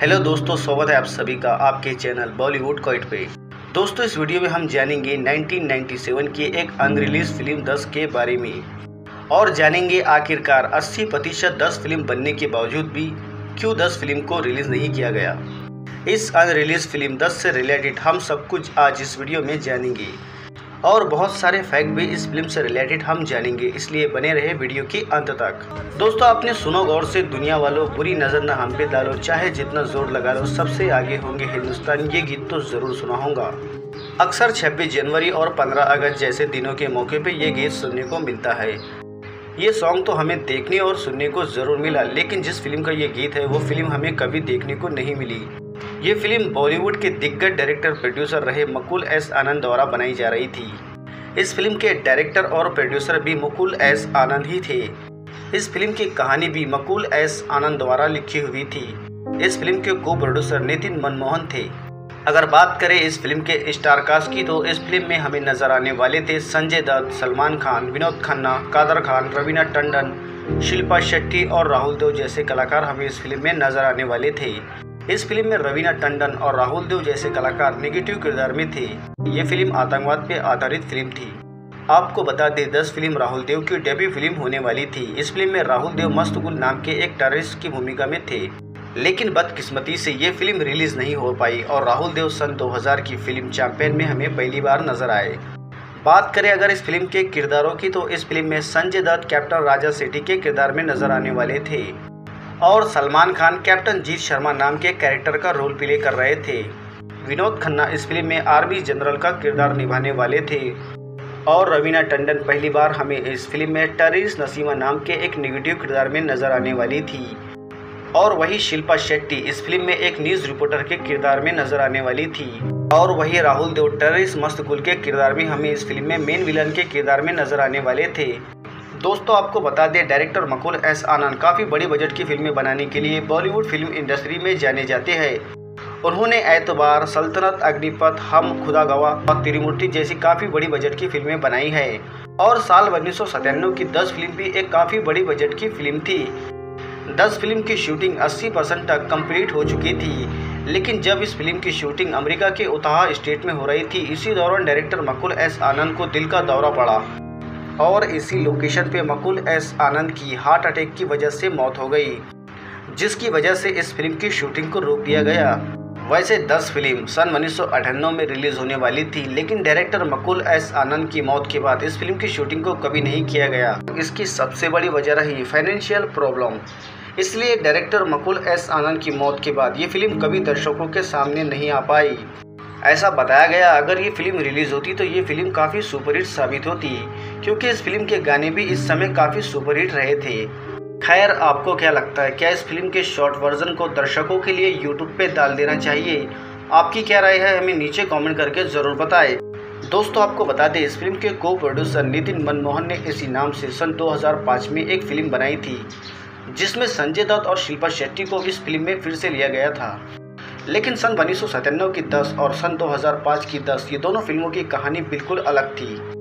Hello दोस्तों, स्वागत है आप सभी का आपके चैनल बॉलीवुड क्वाइट पे। दोस्तों, इस वीडियो में हम जानेंगे 1997 की एक अनरिलीज फ़िल्म 10 के बारे में। और जानेंगे आखिरकार 80 प्रतिशत दस फ़िल्म बनने के बावजूद भी क्यों 10 फ़िल्म को रिलीज़ नहीं किया गया। इस अनरिलीज फ़िल्म 10 से रिलेटेड हम सब कुछ आज इस वीडियो में जानेंगे। और बहुत सारे फैक्ट भी इस फ़िल्म से रिलेटेड हम जानेंगे, इसलिए बने रहे वीडियो के अंत तक। दोस्तों, आपने सुनो गौर से, दुनिया वालों बुरी नज़र न हम पे डालो, चाहे जितना ज़ोर लगा लो, सबसे आगे होंगे हिंदुस्तान, ये गीत तो ज़रूर सुना होगा अक्सर 26 जनवरी और 15 अगस्त जैसे दिनों के मौके पे ये गीत सुनने को मिलता है। ये सॉन्ग तो हमें देखने और सुनने को ज़रूर मिला, लेकिन जिस फ़िल्म का ये गीत है, वो फ़िल्म हमें कभी देखने को नहीं मिली। ये फ़िल्म बॉलीवुड के दिग्गज डायरेक्टर, प्रोड्यूसर रहे मकुल एस आनंद द्वारा बनाई जा रही थी। इस फ़िल्म के डायरेक्टर और प्रोड्यूसर भी मुकुल एस आनंद ही थे। इस फ़िल्म की कहानी भी मकुल एस आनंद द्वारा लिखी हुई थी। इस फ़िल्म के को प्रोड्यूसर नितिन मनमोहन थे। अगर बात करें इस फ़िल्म के स्टार कास्ट की तो इस फ़िल्म में हमें नज़र आने वाले थे संजय दत्त, सलमान खान, विनोद खन्ना, कादर खान, रवीना टंडन, शिल्पा शेट्टी और राहुल देव जैसे कलाकार हमें इस फ़िल्म में नज़र आने वाले थे। इस फ़िल्म में रवीना टंडन और राहुल देव जैसे कलाकार नेगेटिव किरदार में थे। ये फ़िल्म आतंकवाद पे आधारित फ़िल्म थी। आपको बता दें, दस फ़िल्म राहुल देव की डेब्यू फ़िल्म होने वाली थी। इस फ़िल्म में राहुल देव मस्तगुल नाम के एक टेररिस्ट की भूमिका में थे। लेकिन बदकिस्मती से ये फ़िल्म रिलीज़ नहीं हो पाई और राहुल देव सन 2000 की फ़िल्म चैंपियन में हमें पहली बार नज़र आए। बात करें अगर इस फ़िल्म के किरदारों की तो इस फ़िल्म में संजय दत्त, कैप्टन राजा सेठी के किरदार में नज़र आने वाले थे। और सलमान खान, कैप्टन जीत शर्मा नाम के कैरेक्टर का रोल प्ले कर रहे थे। विनोद खन्ना इस फ़िल्म में आर्मी जनरल का किरदार निभाने वाले थे। और रवीना टंडन पहली बार हमें इस फ़िल्म में टरीस नसीमा नाम के एक निगेटिव किरदार में नज़र आने वाली थी। और वही शिल्पा शेट्टी इस फ़िल्म में एक न्यूज़ रिपोर्टर के किरदार में नज़र आने वाली थी। और वही राहुल देव टेररिस्ट मस्तगुल के किरदार में हमें इस फ़िल्म में मेन विलन के किरदार में नज़र आने वाले थे। दोस्तों, आपको बता दें, डायरेक्टर मकुल एस आनंद काफ़ी बड़ी बजट की फ़िल्में बनाने के लिए बॉलीवुड फ़िल्म इंडस्ट्री में जाने जाते हैं। उन्होंने एतबार सल्तनत, अग्निपथ, हम, खुदा गवा और तिरुमूर्ति जैसी काफ़ी बड़ी बजट की फ़िल्में बनाई हैं। और साल उन्नीस सौ सतानबे की दस फ़िल्म भी एक काफ़ी बड़ी बजट की फ़िल्म थी। दस फ़िल्म की शूटिंग 80 परसेंट तक कंप्लीट हो चुकी थी, लेकिन जब इस फ़िल्म की शूटिंग अमेरिका के उताहा स्टेट में हो रही थी, इसी दौरान डायरेक्टर मकुल एस आनंद को दिल का दौरा पड़ा। और इसी लोकेशन पे मकुल एस आनंद की हार्ट अटैक की वजह से मौत हो गई, जिसकी वजह से इस फ़िल्म की शूटिंग को रोक दिया गया। वैसे 10 फ़िल्म सन उन्नीस सौ अठानवे में रिलीज़ होने वाली थी, लेकिन डायरेक्टर मकुल एस आनंद की मौत के बाद इस फ़िल्म की शूटिंग को कभी नहीं किया गया। इसकी सबसे बड़ी वजह रही फाइनेंशियल प्रॉब्लम इसलिए डायरेक्टर मकुल एस आनंद की मौत के बाद ये फ़िल्म कभी दर्शकों के सामने नहीं आ पाई। ऐसा बताया गया, अगर ये फ़िल्म रिलीज़ होती तो ये फ़िल्म काफ़ी सुपरहिट साबित होती, क्योंकि इस फ़िल्म के गाने भी इस समय काफ़ी सुपरहिट रहे थे। खैर, आपको क्या लगता है, क्या इस फ़िल्म के शॉर्ट वर्जन को दर्शकों के लिए यूट्यूब पे डाल देना चाहिए? आपकी क्या राय है, हमें नीचे कमेंट करके ज़रूर बताएँ। दोस्तों, आपको बता दें, इस फ़िल्म के को प्रोड्यूसर नितिन मनमोहन ने इसी नाम से सन 2005 में एक फ़िल्म बनाई थी, जिसमें संजय दत्त और शिल्पा शेट्टी को इस फ़िल्म में फिर से लिया गया था। लेकिन सन उन्नीस सौ सतानवे की 10 और सन 2005 की 10 ये दोनों फ़िल्मों की कहानी बिल्कुल अलग थी।